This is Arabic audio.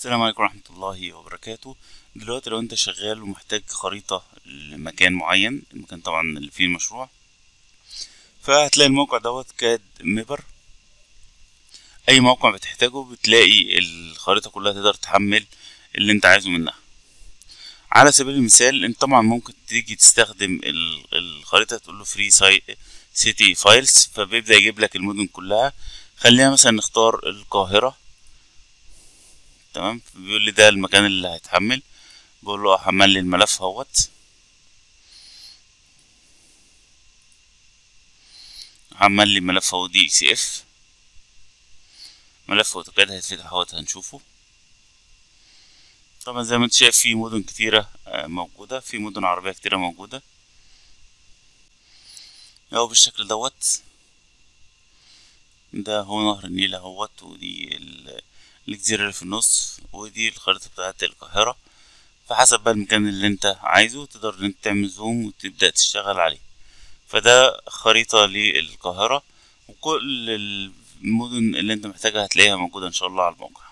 السلام عليكم ورحمة الله وبركاته. دلوقتي لو انت شغال ومحتاج خريطة لمكان معين المكان طبعا اللي فيه المشروع فهتلاقي الموقع dot CAD mapper. أي موقع بتحتاجه بتلاقي الخريطة كلها تقدر تحمل اللي انت عايزه منها. على سبيل المثال انت طبعا ممكن تيجي تستخدم ال- الخريطة تقول له free city files فبيبدأ يجيب لك المدن كلها. خلينا مثلا نختار القاهرة. تمام؟ بيقول لي ده المكان اللي هيتحمل. بقول له حمل لي الملف اهوت. حمل لي ملف اهو DXF. ملف AutoCAD هيتفتح اهوت هنشوفه. طبعا زي ما انت شايف في مدن كتيرة آه، موجودة. في مدن عربية كتيرة موجودة. اهو بالشكل دوت. ده هو نهر النيل اهوت ودي ال- الجزيرة اللي في النص ودي الخريطة بتاعت القاهرة. فحسب بقى المكان اللي انت عايزه تقدر ان انت تعمل زوم وتبدأ تشتغل عليه. فده خريطة للقاهرة وكل المدن اللي انت محتاجها هتلاقيها موجودة إن شاء الله على الموقع.